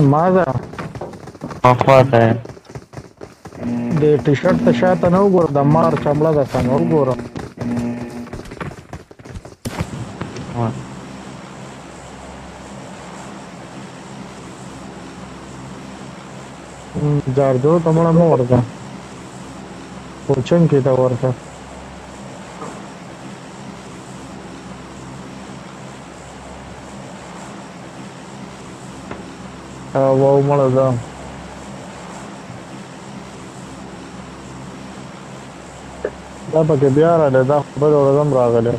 ماذا اخواته د ټي شرټ ته شاته نه وګوره د مار چمړه ده څنګه وګوره جارجو ته مړه مه ورځه کوچنکې ته ورشه واو مړه ځه دا پکې بیا رالی دا خو بله ورځ هم راغلی و.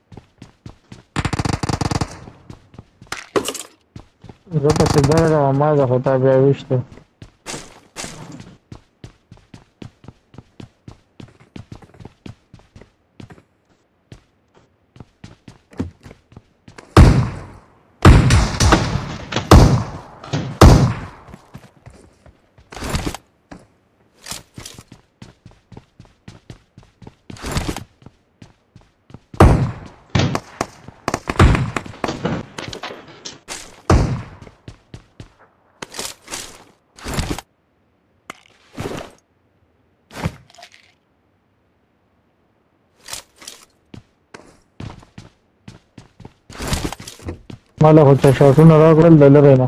زه پسې ګرځه او ما زه خو تا بیا ویشته مالا خو چا شاټونه راکړل د لرې نه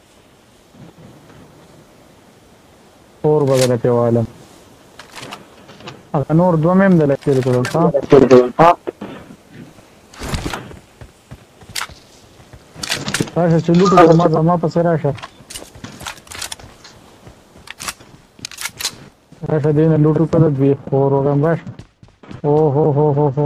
اور بدل په واله هغه نور دوه مم دل کېل کړو ها راشه چې لوټ کوم ما زما په سر راشه راشه دینه لوټ کړه دوی خور وګم راشه او هو هو هو هو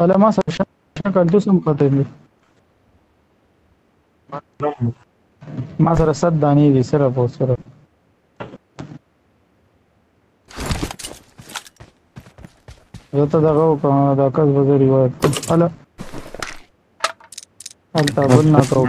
هله ما سره شنه کال دوسم خطه دی ما سره صد دانې دي صرف او صرف زه ته دغه وکړم دا کس به زه روایت کړم هله هلته بل نه کوم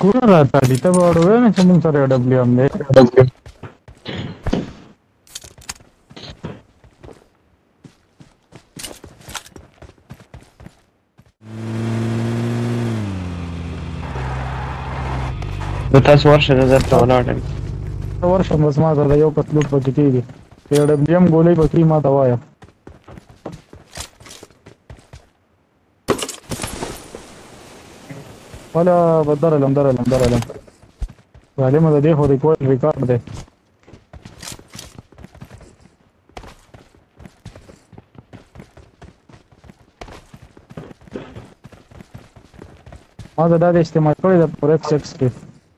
کونه راته دي ته به وړوې نه چې مونږ سره یو ډبلیو هم دی نو تاسو ورشه زه درته ولاړ یم ته ورشه بس ما سره یو کس لوټ پکې کېږي که یو ډبلیو هم ګولۍ پکې ما ته وایه ولا بدر لم در لم در لم ظالم د دې خو ریکارډ ریکارډ دی ما دا د استعمال کړی د پرکس 6 کې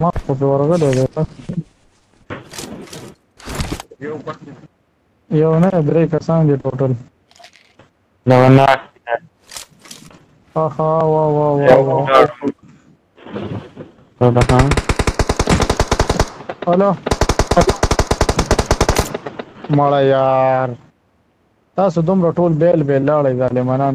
ما خو په ورغلې دی بس یو کټ یو نه درې کسان دي ټوټل نه نه اها وا وا وا وا الو مړه یار تاسو دومره ټول بیل بیل لاړی ظالمانان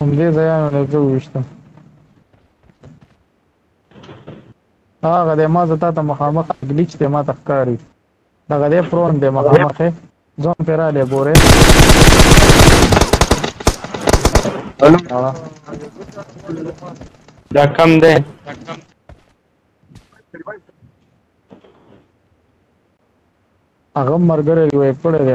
همدې ځایانو نه زه وویشتم هغه دی ما زه تا ته مخامخ ګلیچ دی ما ته ښکاري دغه دی پرون دی مخامخ یې زه هم پرې رالی ګورې دا کم دی هغه مرګره یو کړی دی